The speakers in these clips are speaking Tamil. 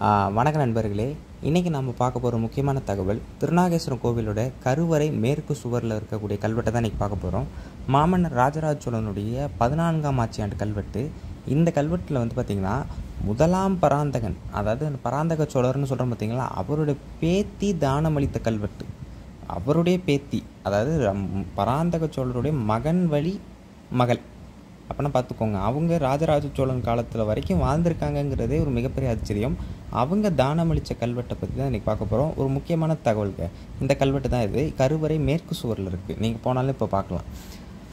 வணக்க நண்பர்களே. இன்றைக்கி நம்ம பார்க்க போகிற முக்கியமான தகவல் திருநாகேஸ்வரம் கோவிலோட கருவறை மேற்கு சுவரில் இருக்கக்கூடிய கல்வெட்டை தான் இன்றைக்கி பார்க்க போகிறோம் மாமன்னர் ராஜராஜ சோழனுடைய பதினான்காம் ஆட்சியாண்டு கல்வெட்டு இந்த கல்வெட்டில் வந்து பார்த்திங்கன்னா முதலாம் பராந்தகன் அதாவது அந்த பராந்தக சோழர்னு சொல்கிறோம் பார்த்திங்களா அவருடைய பேத்தி தானமளித்த கல்வெட்டு. அவருடைய பேத்தி அதாவது ரம்- பராந்தக சோழருடைய மகன் வழி மகள். அப்போனா பார்த்துக்கோங்க அவங்க ராஜராஜ சோழன் காலத்தில் வரைக்கும் வாழ்ந்திருக்காங்கங்கிறதே ஒரு மிகப்பெரிய ஆச்சரியம். அவங்க தானமளித்த கல்வெட்டை பற்றி தான் இன்றைக்கி பார்க்க போகிறோம் ஒரு முக்கியமான தகவல்க இந்த கல்வெட்டு தான் இது. கருவறை மேற்கு சுவரில் இருக்குது நீங்கள் போனாலும் இப்போ பார்க்கலாம்.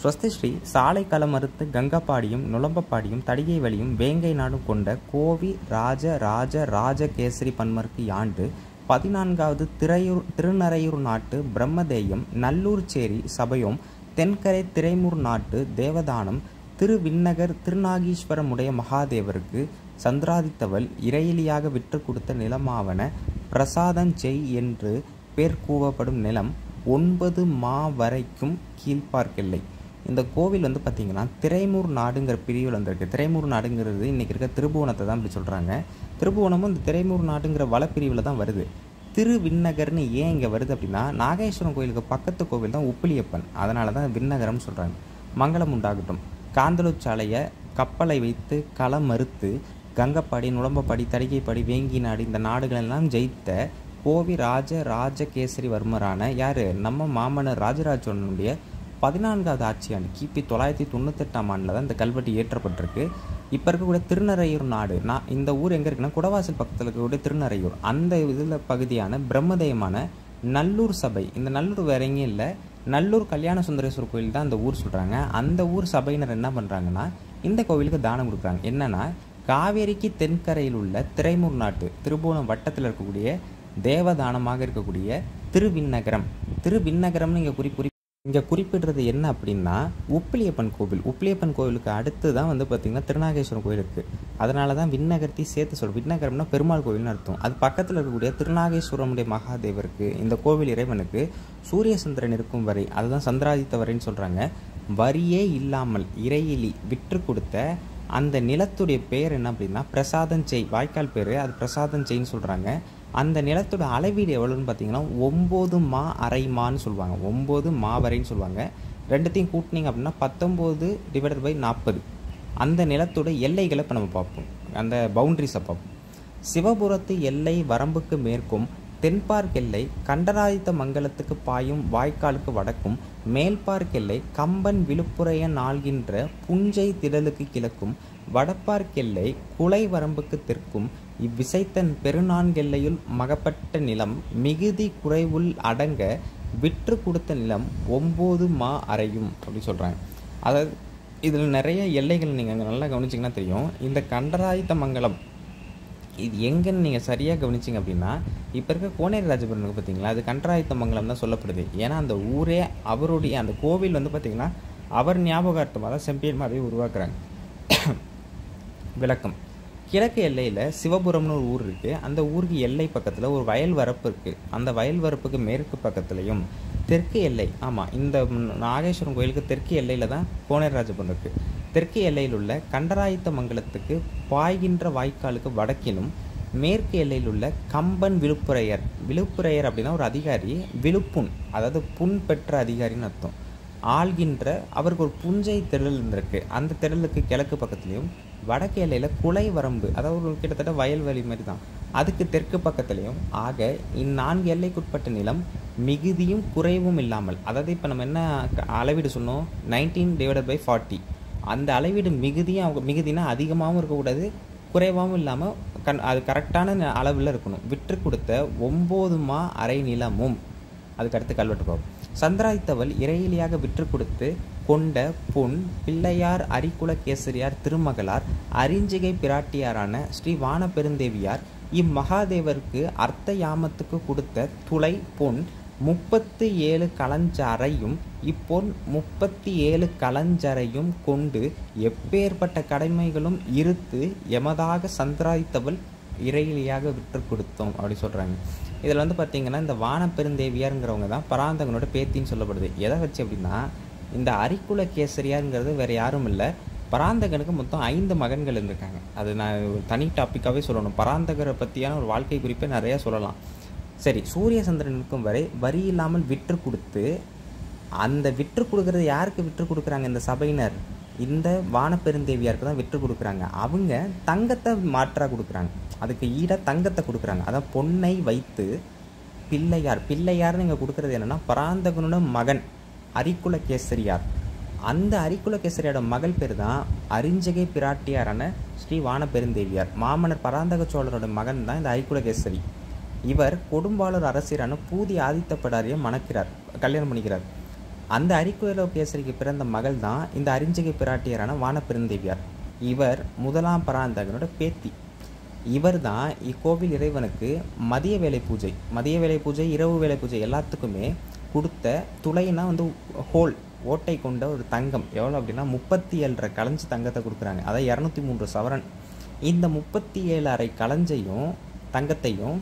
ஸ்வஸ்திஸ்ரீ சாலை மறுத்து கங்கப்பாடியும் நுளம்பப்பாடியும் தடிகை வழியும் வேங்கை நாடும் கொண்ட கோவி ராஜ ராஜ ராஜகேசரி பன்மர்க்கு ஆண்டு பதினான்காவது திரையூர் திருநறையூர் நாட்டு பிரம்மதேயம் நல்லூர்ச்சேரி சபையும் தென்கரை திரைமூர் நாட்டு தேவதானம் திருவிண்ணகர் திருநாகீஸ்வரமுடைய மகாதேவருக்கு சந்திராதித்தவள் இறையிலியாக விற்று கொடுத்த நிலமாவன பிரசாதம் செய் என்று பேர் கூவப்படும் நிலம் ஒன்பது மா வரைக்கும் கீழ்பார்க்கில்லை. இந்த கோவில் வந்து பார்த்திங்கன்னா திரைமூர் நாடுங்கிற பிரிவில் வந்திருக்கு திரைமூர் நாடுங்கிறது இன்றைக்கி இருக்க திருபுவனத்தை தான் இப்படி சொல்கிறாங்க திருபுவனமும் இந்த திரைமூர் நாடுங்கிற வளப்பிரிவில் தான் வருது. திருவிண்ணகர்னு ஏன் இங்கே வருது அப்படின்னா நாகேஸ்வரம் கோயிலுக்கு பக்கத்து கோவில் தான் உப்பிலியப்பன். அதனால தான் விண்ணகரம்னு சொல்கிறாங்க மங்களம் உண்டாகட்டும். காந்தலூர் சாலையை கப்பலை வைத்து களம் மறுத்து கங்கப்பாடி நுழம்பப்படி தடிகைப்படி வேங்கி நாடு இந்த நாடுகளெல்லாம் ஜெயித்த கோவி ராஜ ராஜகேசரி வர்மரான யார்? நம்ம மாமன்னர் ராஜராஜனுடைய பதினான்காவது ஆட்சியாண்டு கிபி தொள்ளாயிரத்தி தொண்ணூத்தெட்டாம் ஆண்டில் தான் இந்த கல்வெட்டு ஏற்றப்பட்டிருக்கு இப்போ இருக்கக்கூடிய திருநறையூர் நாடு நான் இந்த ஊர் எங்கே இருக்குன்னா குடவாசல் பக்கத்தில் இருக்கக்கூடிய திருநறையூர். அந்த இதில் பகுதியான பிரம்மதேயமான நல்லூர் சபை. இந்த நல்லூர் வேற எங்கேயும் இல்லை. நல்லூர் கல்யாண சுந்தரேஸ்வரர் கோயில் தான் அந்த ஊர் சொல்கிறாங்க அந்த ஊர் சபையினர் என்ன பண்ணுறாங்கன்னா இந்த கோவிலுக்கு தானம் கொடுக்குறாங்க. என்னன்னா காவேரிக்கு தென்கரையில் உள்ள திரைமூர் நாட்டு திருபுவனம் வட்டத்தில் இருக்கக்கூடிய தேவதானமாக இருக்கக்கூடிய திருவிண்ணகரம். திருவிண்ணகரம்னு இங்கே குறி குறி இங்கே குறிப்பிடுறது என்ன அப்படின்னா உப்பிலியப்பன் கோவில். உப்பிலியப்பன் கோவிலுக்கு அடுத்து தான் வந்து பார்த்திங்கன்னா திருநாகேஸ்வரம் கோயில் இருக்குது அதனால தான் விண்ணகரத்தை சேர்த்து சொல்கிறோம் விண்ணகரம்னா பெருமாள் கோவில்னு அர்த்தம். அது பக்கத்தில் இருக்கக்கூடிய திருநாகேஸ்வரமுடைய மகாதேவருக்கு இந்த கோவில் இறைவனுக்கு சூரிய சந்திரன் இருக்கும் வரை அதுதான் சந்திராதித்த வரைன்னு சொல்கிறாங்க வரியே இல்லாமல் இறையிலி விற்று கொடுத்த அந்த நிலத்துடைய பேர் என்ன அப்படின்னா பிரசாதம் செய். வாய்க்கால் பேர் அது பிரசாதம் செய்ன்னு சொல்கிறாங்க அந்த நிலத்தோட அளவீடு எவ்வளோன்னு பார்த்தீங்கன்னா ஒம்பது மா அரை மான்னு சொல்லுவாங்க. ஒம்பது மா வரைன்னு சொல்லுவாங்க. ரெண்டுத்தையும் கூட்டினீங்க அப்படின்னா பத்தொம்போது டிவைடட் பை நாற்பது. அந்த நிலத்தோட எல்லைகளை இப்போ நம்ம பார்ப்போம். அந்த பவுண்ட்ரிஸை பார்ப்போம். சிவபுரத்து எல்லை வரம்புக்கு மேற்கும் தென்பார்க் எல்லை கண்டராதித்த மங்கலத்துக்கு பாயும் வாய்க்காலுக்கு வடக்கும் மேல்பார்க் எல்லை கம்பன் விழுப்புரையன் ஆள்கின்ற புஞ்சை திடலுக்கு கிழக்கும் வடப்பார்க் எல்லை குலை வரம்புக்கு தெற்கும் இவ்விசைத்தன் பெருநான்கெல்லையுள் மகப்பட்ட நிலம் மிகுதி குறைவுள் அடங்க விற்று கொடுத்த நிலம் ஒம்பது மா அறையும் அப்படி சொல்கிறாங்க அதாவது இதில் நிறைய எல்லைகள் நீங்கள் அங்கே நல்லா கவனிச்சிங்கன்னா தெரியும். இந்த கண்டராயுத்த மங்கலம் இது எங்கன்னு நீங்கள் சரியாக கவனிச்சிங்க அப்படின்னா இப்போ இருக்க கோனேரி ராஜபுரனுக்கு பார்த்தீங்களா அது கண்டராயுத்த மங்கலம் தான் சொல்லப்படுது. ஏன்னா அந்த ஊரே அவருடைய அந்த கோவில் வந்து பார்த்திங்கன்னா அவர் ஞாபகார்த்தமாக தான் செம்பியன் மாதிரி உருவாக்குறாங்க. விளக்கம். கிழக்கு எல்லையில் சிவபுரம்னு ஒரு ஊர் இருக்குது அந்த ஊருக்கு எல்லை பக்கத்தில் ஒரு வயல் வரப்பு இருக்குது அந்த வயல் வரப்புக்கு மேற்கு பக்கத்துலையும் தெற்கு எல்லை ஆமாம் இந்த நாகேஸ்வரம் கோயிலுக்கு தெற்கு எல்லையில் தான் கோனேராஜபுரம் இருக்குது தெற்கு எல்லையில் உள்ள கண்டராயுத்த மங்கலத்துக்கு பாய்கின்ற வாய்க்காலுக்கு வடக்கிலும் மேற்கு எல்லையில் உள்ள கம்பன் விழுப்புரையர் விழுப்புரையர் அப்படின்னா ஒரு அதிகாரி விழுப்புண் அதாவது புண் பெற்ற அதிகாரின்னு அர்த்தம். ஆள்கின்ற அவருக்கு ஒரு புஞ்சை திடல் இருந்திருக்கு. அந்த திடலுக்கு கிழக்கு பக்கத்துலேயும் வடக்கு எல்லையில் குலை வரம்பு அதாவது ஒரு கிட்டத்தட்ட வயல்வெளி மாதிரி தான். அதுக்கு தெற்கு பக்கத்துலேயும் ஆக இந்நான்கு எல்லைக்குட்பட்ட நிலம் மிகுதியும் குறைவும் இல்லாமல் அதாவது இப்போ நம்ம என்ன அளவீடு சொன்னோம்? நைன்டீன் டிவைடட் பை ஃபார்ட்டி அந்த அளவீடு மிகுதியும் அவங்க மிகுதினா அதிகமாகவும் இருக்கக்கூடாது குறைவாகவும் இல்லாமல் கண் அது கரெக்டான அளவில் இருக்கணும். விற்று கொடுத்த ஒம்போதுமா அரை நிலமும். அதுக்கடுத்து கல்வெட்டு போகும். சந்திராதித்தவள் இறையிலியாக விற்று கொடுத்து கொண்ட பொன் பிள்ளையார் அரிக்குலகேசரியார் திருமகளார் அரிஞ்சிகை பிராட்டியாரான ஸ்ரீ வானபெருந்தேவியார் இம்மகாதேவருக்கு அர்த்த யாமத்துக்கு கொடுத்த துளை பொன் முப்பத்து ஏழு களஞ்சரையும் இப்பொன் முப்பத்தி ஏழு களஞ்சரையும் கொண்டு எப்பேற்பட்ட கடமைகளும் இருத்து எமதாக சந்திராதித்தவள் இறையிலியாக விற்று கொடுத்தோம் அப்படி சொல்கிறாங்க இதில் வந்து பார்த்திங்கன்னா இந்த வானப்பெருந்தேவியாருங்கிறவங்க தான் பராந்தகனோட பேத்தின்னு சொல்லப்படுது. எதை வச்சு அப்படின்னா இந்த அரிக்குல கேசரியாருங்கிறது வேறு யாரும் இல்லை. பராந்தகனுக்கு மொத்தம் ஐந்து மகன்கள் இருந்திருக்காங்க. அது நான் ஒரு தனி டாப்பிக்காகவே சொல்லணும். பராந்தகரை பற்றியான ஒரு வாழ்க்கை குறிப்பை நிறையா சொல்லலாம். சரி சூரிய சந்திரனுக்கும் வரை வரி இல்லாமல் விற்று கொடுத்து அந்த விற்று கொடுக்கறது யாருக்கு விற்று கொடுக்குறாங்க? இந்த சபையினர். இந்த வானப்பெருந்தேவியாருக்கு தான் விற்று கொடுக்குறாங்க. அவங்க தங்கத்தை மாற்றாக கொடுக்குறாங்க. அதுக்கு ஈடாக தங்கத்தை கொடுக்குறாங்க. அதான் பொன்னை வைத்து பிள்ளையார். பிள்ளையார்னு இங்கே கொடுக்குறது என்னென்னா பராந்தகனோட மகன். அரிக்குல கேசரியார் அந்த அரிக்குல கேசரியோட மகள் பேர் தான் அரிஞ்சகை பிராட்டியாரான ஸ்ரீ வானப்பெருந்தேவியார் மாமன்னர் பராந்தக சோழரோட மகன் தான் இந்த அரிக்குல கேசரி இவர் கொடும்பாளூர் அரசியரான பூதி ஆதித்த படாரியை மணக்கிறார் கல்யாணம் பண்ணிக்கிறார். அந்த அரிக்குல கேசரிக்கு பிறந்த மகள் தான் இந்த அரிஞ்சகை பிராட்டியரான வானப்பெருந்தேவியார் இவர் முதலாம் பராந்தகனோட பேத்தி. இவர் தான் இக்கோவில் இறைவனுக்கு மதிய வேலை பூஜை மதிய வேலை பூஜை இரவு வேலை பூஜை எல்லாத்துக்குமே கொடுத்த துளைனா வந்து ஹோல் ஓட்டை கொண்ட ஒரு தங்கம். எவ்வளோ அப்படின்னா முப்பத்தி ஏழரை களைஞ்சி தங்கத்தை கொடுக்குறாங்க. அதாவது இரநூத்தி மூன்று சவரன். இந்த முப்பத்தி ஏழு அரை கலைஞ்சையும் தங்கத்தையும்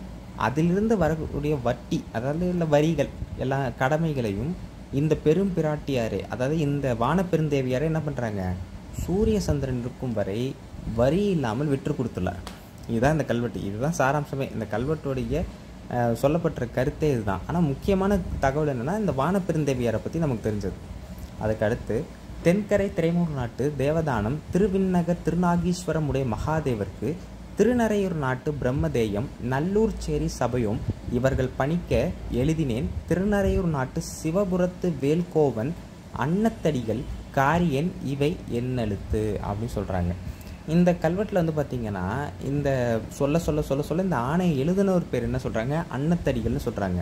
அதிலிருந்து வரக்கூடிய வட்டி அதாவது இல்லை வரிகள் எல்லா கடமைகளையும் இந்த பெரும் பிராட்டியாரே அதாவது இந்த வானப்பெருந்தேவியார் என்ன பண்ணுறாங்க சூரிய சந்திரன் இருக்கும் வரை வரி இல்லாமல் விற்று கொடுத்துள்ளார். இதுதான் இந்த கல்வெட்டு. இதுதான் சாராம்சமே. இந்த கல்வெட்டுடைய சொல்லப்பட்ட கருத்தே இதுதான். ஆனால் முக்கியமான தகவல் என்னென்னா இந்த வானப்பெருந்தேவியாரை பற்றி நமக்கு தெரிஞ்சது. அதுக்கடுத்து தென்கரை திரைமூர் நாட்டு தேவதானம் திருவிண்ணகர் திருநாகீஸ்வரமுடைய மகாதேவருக்கு திருநரையூர் நாட்டு பிரம்மதேயம் நல்லூர் சேரி சபையும் இவர்கள் பணிக்க எழுதினேன். திருநரையூர் நாட்டு சிவபுரத்து வேல்கோவன் அன்னத்தடிகள் காரியன் இவை என்னெழுத்து அப்படின்னு சொல்கிறாங்க இந்த கல்வெட்டில் வந்து பார்த்திங்கன்னா இந்த சொல்ல சொல்ல சொல்ல சொல்ல இந்த ஆணையை எழுதினவர் பேர் என்ன சொல்கிறாங்க அன்னத்தடிகள்னு சொல்கிறாங்க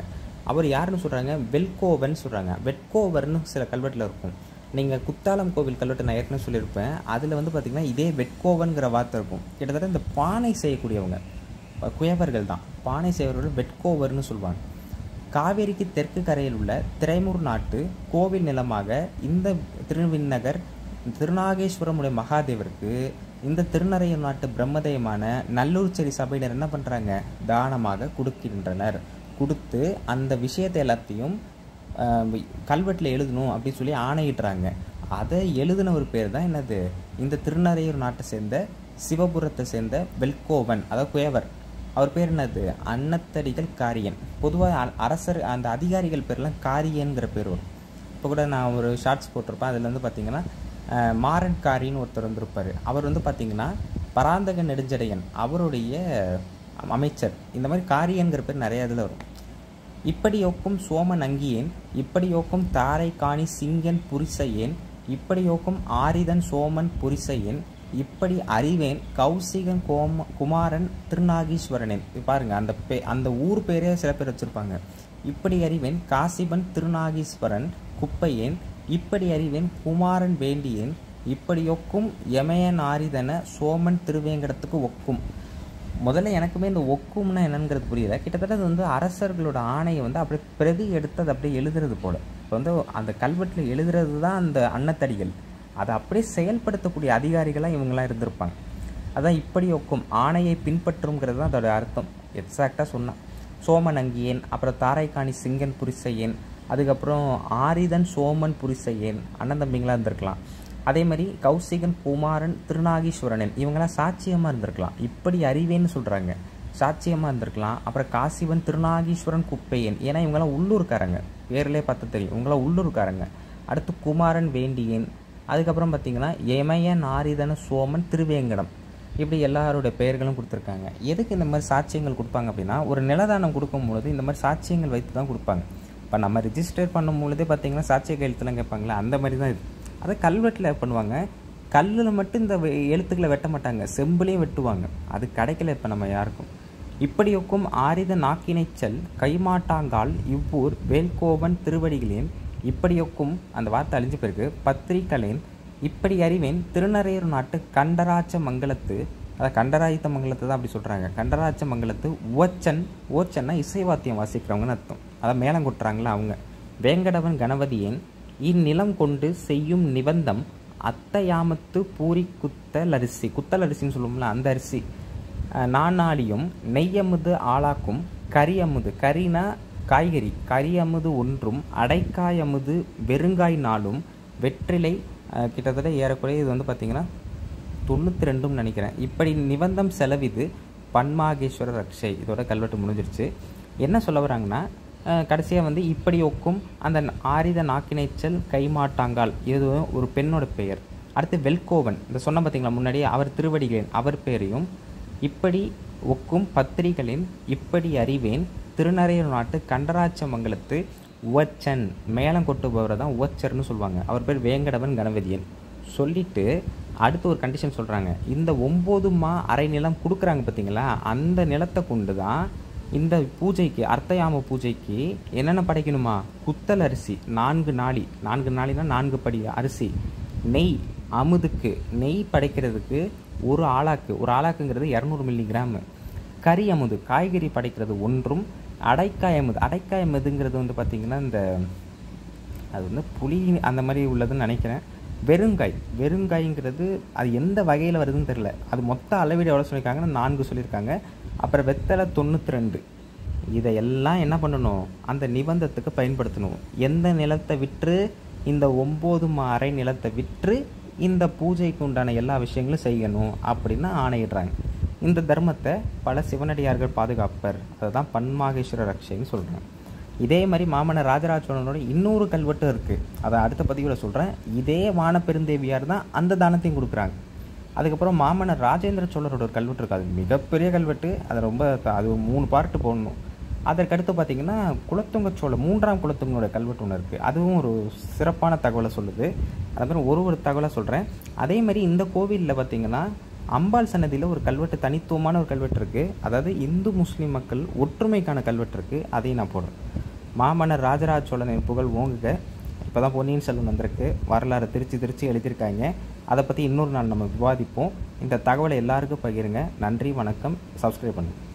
அவர் யாருன்னு சொல்கிறாங்க வெல்கோவன் சொல்கிறாங்க வெட்கோவர்னு சில கல்வெட்டில் இருக்கும். நீங்கள் குத்தாலம் கோவில் கல்வெட்டு நான் ஏற்கனவே சொல்லியிருப்பேன். அதில் வந்து பார்த்திங்கன்னா இதே வெட்கோவன்கிற வார்த்தை இருக்கும். கிட்டத்தட்ட இந்த பானை செய்யக்கூடியவங்க குயவர்கள் தான். பானை செய்வர்கள் வெட்கோவர்னு சொல்லுவாங்க காவேரிக்கு தெற்கு கரையில் உள்ள திரைமூர் நாட்டு கோவில் நிலமாக இந்த திருவிண்ணகர் திருநாகேஸ்வரமுடைய மகாதேவருக்கு இந்த திருநறையூர் நாட்டு பிரம்மதயமான நல்லூர் செடி சபையினர் என்ன பண்ணுறாங்க தானமாக கொடுக்கின்றனர். கொடுத்து அந்த விஷயத்தை எல்லாத்தையும் கல்வெட்டில் எழுதணும் அப்படின்னு சொல்லி ஆணையிடுறாங்க. அதை எழுதின ஒரு பேர் தான் என்னது? இந்த திருநறையூர் நாட்டை சேர்ந்த சிவபுரத்தை சேர்ந்த வெல்கோவன் அதாவது குயவர். அவர் பேர் என்னது? அன்னத்தடிகள் காரியன். பொதுவாக அரசர் அந்த அதிகாரிகள் பேர்லாம் காரியன்கிற பேர் வரும். இப்போ கூட நான் ஒரு ஷார்ட்ஸ் போட்டிருப்பேன். அதில் வந்து பார்த்தீங்கன்னா மாறன் காரின்னு ஒருத்தர் வந்திருப்பார். அவர் வந்து பார்த்திங்கன்னா பராந்தக நெடுஞ்சடையன் அவருடைய அமைச்சர். இந்த மாதிரி காரியங்கிற பேர் நிறைய இதில் வரும். இப்படியோக்கும் சோமன் நங்கியேன் இப்படியோக்கும் தாரை காணி சிங்கன் புரிசையேன் இப்படியோக்கும் ஆரிதன் சோமன் புரிசையேன் இப்படி அறிவேன் கௌசிகன் கோம குமாரன் திருநாகீஸ்வரனேன். இது பாருங்க அந்த பே அந்த ஊர் பேரே சில பேர் வச்சுருப்பாங்க. இப்படி அறிவேன் காசிபன் திருநாகீஸ்வரன் குப்பையேன் இப்படி அறிவேன் குமாரன் வேண்டியேன். இப்படியொக்கும் எமயன் ஆரிதன சோமன் திருவேங்கடத்துக்கு ஒக்கும். முதல்ல எனக்குமே இந்த ஒக்கும்னா என்னங்கிறது புரியல. கிட்டத்தட்ட அது வந்து அரசர்களோட ஆணையை வந்து அப்படியே பிரதி எடுத்து அதை அப்படியே எழுதுறது போல். இப்போ வந்து அந்த கல்வெட்டில் எழுதுறது தான் அந்த அன்னத்தடிகள். அதை அப்படியே செயல்படுத்தக்கூடிய அதிகாரிகளாக இவங்களாம் இருந்திருப்பாங்க. அதான் இப்படி ஒக்கும் ஆணையை பின்பற்றுங்கிறது தான் அதோட அர்த்தம். எக்ஸாக்டாக சொன்னான். சோமன் அங்கியேன் அப்புறம் தாரைக்காணி சிங்கன் புரிசையேன் அதுக்கப்புறம் ஆரிதன் சோமன் புரிசையன். அண்ணன் தம்பிங்களாக இருந்திருக்கலாம். அதே மாதிரி கௌசிகன் குமாரன் திருநாகீஸ்வரனன். இவங்கெல்லாம் சாட்சியமாக இருந்திருக்கலாம். இப்படி அறிவேன்னு சொல்கிறாங்க சாட்சியமாக இருந்திருக்கலாம். அப்புறம் காசிவன் திருநாகீஸ்வரன் குப்பையன். ஏன்னா இவங்கெல்லாம் உள்ளூர்காரங்க. பேர்லேயே பார்த்து தெரியும். இவங்களாம் உள்ளூர்காரங்க. அடுத்து குமாரன் வேண்டியன். அதுக்கப்புறம் பார்த்தீங்கன்னா எமயன் ஆரிதன சோமன் திருவேங்கடம். இப்படி எல்லாருடைய பெயர்களும் கொடுத்துருக்காங்க. எதுக்கு இந்த மாதிரி சாட்சியங்கள் கொடுப்பாங்க அப்படின்னா ஒரு நிலதானம் கொடுக்கும் பொழுது இந்த மாதிரி சாட்சியங்கள் வைத்து தான் கொடுப்பாங்க. இப்போ நம்ம ரிஜிஸ்டர் பண்ணும் பொழுதே பார்த்தீங்கன்னா சாட்சிய கையெழுத்துலாம் கேட்பாங்களே அந்த மாதிரி தான் இது. அதை கல்வெட்டில் பண்ணுவாங்க. கல்லில் மட்டும் இந்த வெ- எழுத்துக்களை வெட்ட மாட்டாங்க. செம்புலேயும் வெட்டுவாங்க. அது கிடைக்கல இப்போ நம்ம யாருக்கும். இப்படியொக்கும் ஆரித நாக்கினைச்சல் கைமாட்டாங்கால் இவ்வூர் வேல்கோவன் திருவடிகளேன் இப்படியொக்கும் அந்த வார்த்தை அழிஞ்சு பிறகு பத்திரிகலேன் இப்படி அறிவேன் திருநறையூர் நாட்டு கண்டராச்ச மங்கலத்து அதை கண்டராயுத்த மங்கலத்தை தான் அப்படி சொல்கிறாங்க கண்டராச்ச மங்கலத்து ஓச்சன் ஓச்சன்னா இசைவாத்தியம் வாசிக்கிறவங்கன்னு அர்த்தம். அதான் மேளம் கொட்டுறாங்களா அவங்க. வேங்கடவன் கணபதியேன் இந்நிலம் கொண்டு செய்யும் நிபந்தம் அத்தையாமத்து பூரி குத்தல் அரிசி குத்தல் அரிசின்னு சொல்லுவோம்ல அந்த அரிசி. நானாளியும் நெய்யமுது ஆளாக்கும் கரி அமுது கரினா காய்கறி. கரி அமுது ஒன்றும் அடைக்காய் அமுது வெறுங்காய் நாளும். வெற்றிலை கிட்டத்தட்ட ஏறக்குறைய இது வந்து பார்த்திங்கன்னா தொண்ணூற்றி ரெண்டும் நினைக்கிறேன். இப்படி நிபந்தம் செலவிது பன்மாகேஸ்வர ரக்ஷை இதோட கல்வெட்டு முடிஞ்சிருச்சு. என்ன சொல்ல வராங்கன்னா கடைசியாக வந்து இப்படி ஒக்கும் அந்த ஆரித நாக்கினைச்சல் கைமாட்டாங்கால். இது ஒரு பெண்ணோட பெயர். அடுத்து வெல்கோவன். இந்த சொன்ன பார்த்தீங்களா முன்னாடி அவர் திருவடிகளின் அவர் பெயரையும். இப்படி ஒக்கும் பத்திரிகளின் இப்படி அறிவேன். திருநறையூர் நாட்டு கண்டராச்சமங்கலத்து உவச்சன். மேளம் கொட்டுபவரை தான் உவச்சர்னு சொல்லுவாங்க அவர் பேர் வேங்கடவன் கணபதியன். சொல்லிட்டு அடுத்து ஒரு கண்டிஷன் சொல்கிறாங்க இந்த ஒம்பது மா அரை நிலம் கொடுக்குறாங்க பார்த்தீங்களா அந்த நிலத்தை கொண்டு தான் இந்த பூஜைக்கு அர்த்தயாம பூஜைக்கு என்னென்ன படைக்கணுமா? குத்தல் அரிசி நான்கு நாளி. நான்கு நாளினா நான்கு படி அரிசி. நெய் அமுதுக்கு. நெய் படைக்கிறதுக்கு ஒரு ஆளாக்கு. ஒரு ஆளாக்குங்கிறது இரநூறு மில்லி கிராமு கறி அமுது காய்கறி படைக்கிறது ஒன்றும். அடைக்காய் அமுது. அடைக்காய் அமுதுங்கிறது வந்து பார்த்திங்கன்னா இந்த அது வந்து புளி அந்த மாதிரி உள்ளதுன்னு நினைக்கிறேன். வெறுங்காய். வெறுங்காய்ங்கிறது அது எந்த வகையில் வருதுன்னு தெரில அது மொத்த அளவீடு எவ்வளோ சொல்லியிருக்காங்கன்னா நான்கு சொல்லியிருக்காங்க. அப்புறம் வெத்தலை தொண்ணூற்றி ரெண்டு இதையெல்லாம் என்ன பண்ணணும்? அந்த நிபந்தத்துக்கு பயன்படுத்தணும். எந்த நிலத்தை விற்று இந்த ஒம்பது அரை நிலத்தை விற்று இந்த பூஜைக்கு உண்டான எல்லா விஷயங்களும் செய்யணும் அப்படின்னு ஆணையிடுறாங்க. இந்த தர்மத்தை பல சிவனடியார்கள் பாதுகாப்பர். அதை தான் பன்மாகேஸ்வர ரக்ஷைன்னு சொல்கிறாங்க இதே மாதிரி மாமன்னர் ராஜராஜ சோழனோட இன்னொரு கல்வெட்டு இருக்குது அதை அடுத்த பதிவில் சொல்கிறேன் இதே வானப்பெருந்தேவியார் தான் அந்த தானத்தையும் கொடுக்குறாங்க. அதுக்கப்புறம் மாமன்னர் ராஜேந்திர சோழரோட ஒரு கல்வெட்டு இருக்குது அது மிகப்பெரிய கல்வெட்டு. அது ரொம்ப அது மூணு பார்ட்டு போடணும். அதற்கடுத்து பார்த்திங்கன்னா குலத்துங்க சோழ மூன்றாம் குலத்துங்கனோட கல்வெட்டு ஒன்று இருக்குது அதுவும் ஒரு சிறப்பான தகவலை சொல்லுது. அதுக்கப்புறம் ஒரு ஒரு தகவலை சொல்கிறேன் அதே மாதிரி இந்த கோவிலில் பார்த்திங்கன்னா அம்பாள் சன்னதியில் ஒரு கல்வெட்டு தனித்துவமான ஒரு கல்வெட்டு இருக்குது அதாவது இந்து முஸ்லீம் மக்கள் ஒற்றுமைக்கான கல்வெட்டு இருக்குது அதையும் நான் போடுறேன். மாமன்னர் ராஜராஜ சோழனின் புகழ் ஓங்குக. இப்போ தான் பொன்னியின் செல்வன் வந்திருக்கு. வரலாறு திருச்சி திருச்சி எழுதியிருக்காங்க. அதை பற்றி இன்னொரு நாள் நம்ம விவாதிப்போம். இந்த தகவலை எல்லாருக்கும் பகிருங்க. நன்றி வணக்கம். சப்ஸ்கிரைப் பண்ணுங்கள்